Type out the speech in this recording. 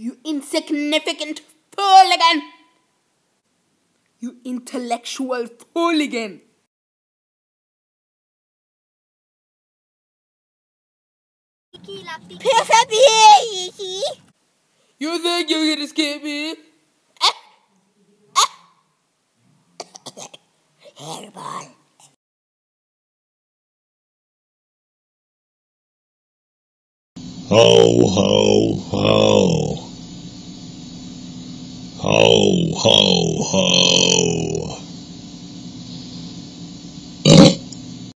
You insignificant hooligan! You intellectual hooligan! Persevere, You think you can escape me? Hairball. Ho, ho, ho. Ho, ho, ho.